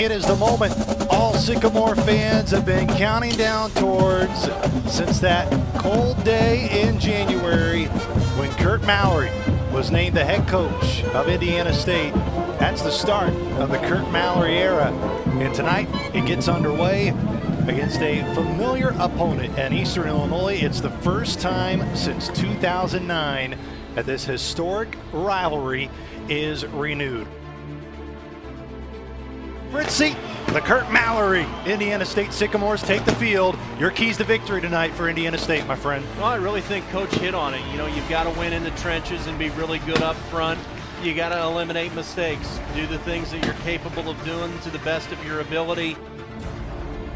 It is the moment all Sycamore fans have been counting down towards since that cold day in January when Curt Mallory was named the head coach of Indiana State. That's the start of the Curt Mallory era. And tonight it gets underway against a familiar opponent at Eastern Illinois. It's the first time since 2009 that this historic rivalry is renewed. Fritzy, the Curt Mallory, Indiana State Sycamores take the field. Your keys to victory tonight for Indiana State, my friend. Well, I really think Coach hit on it. You know, you've got to win in the trenches and be really good up front. You got to eliminate mistakes, do the things that you're capable of doing to the best of your ability.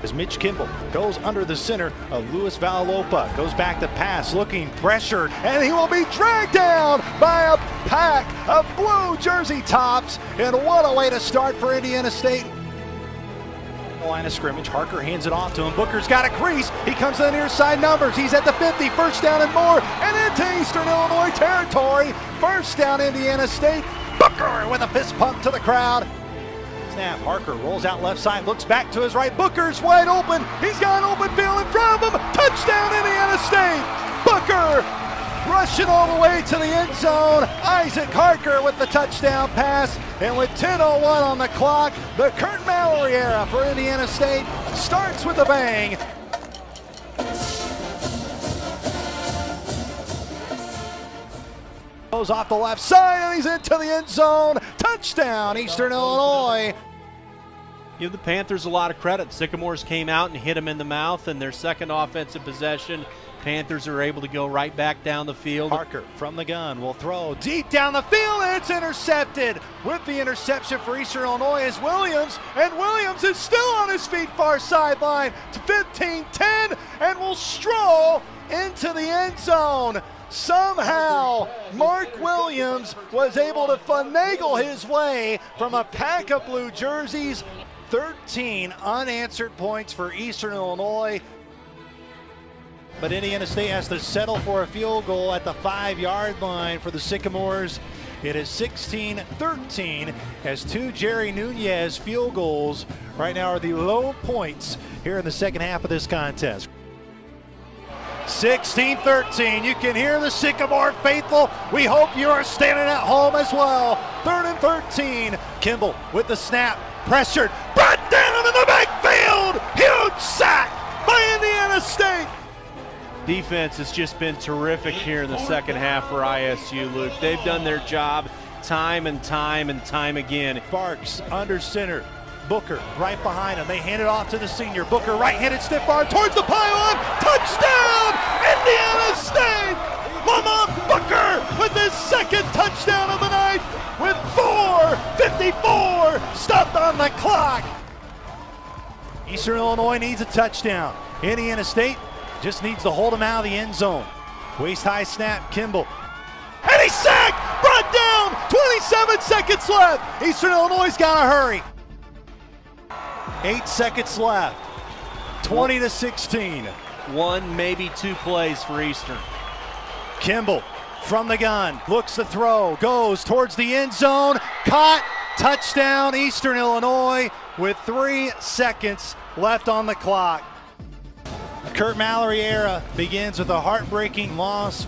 As Mitch Kimball goes under the center of Louis Vallalopa, goes back to pass, looking pressured, and he will be dragged down by a pack of blue jersey tops. And what a way to start for Indiana State. Line of scrimmage, Harker hands it off to him. Booker's got a crease. He comes to the near side numbers. He's at the 50, first down and more, and into Eastern Illinois territory. First down, Indiana State. Booker with a fist pump to the crowd. Snap. Harker rolls out left side, looks back to his right. Booker's wide open. He's got an open field in front of him. Touchdown, Indiana State. Booker rushing all the way to the end zone. Isaac Harker with the touchdown pass. And with 10.01 on the clock, the Curt Mallory era for Indiana State starts with a bang. Goes off the left side and he's into the end zone. Touchdown, Eastern Illinois. Give the Panthers a lot of credit. Sycamores came out and hit them in the mouth, and their second offensive possession, Panthers are able to go right back down the field. Parker from the gun will throw deep down the field, it's intercepted. With the interception for Eastern Illinois is Williams, and Williams is still on his feet far sideline to 15-10 and will stroll into the end zone. Somehow, Mark Williams was able to finagle his way from a pack of blue jerseys 13 unanswered points for Eastern Illinois. But Indiana State has to settle for a field goal at the five yard line for the Sycamores. It is 16 13 as two Jerry Nunez field goals right now are the low points here in the second half of this contest. 16 13. You can hear the Sycamore faithful. We hope you are standing at home as well. Third and 13. Kimball with the snap. Pressured. Brought down in the backfield. Huge sack by Indiana State. Defense has just been terrific here in the second half for ISU, Luke. They've done their job time and time and time again. Sparks under center. Booker right behind him. They hand it off to the senior. Booker right-handed stiff arm towards the pylon. Touchdown, Indiana State! Lamont Booker with his second touchdown of the night with 4.54 stopped on the clock. Eastern Illinois needs a touchdown. Indiana State just needs to hold him out of the end zone. Waist high snap, Kimball. And he's sacked! Brought down! 27 seconds left! Eastern Illinois got to hurry. Eight seconds left. 20 to 16. One, maybe two plays for Eastern. Kimball from the gun, looks to throw, goes towards the end zone, caught, touchdown, Eastern Illinois, with three seconds left on the clock. Curt Mallory era begins with a heartbreaking loss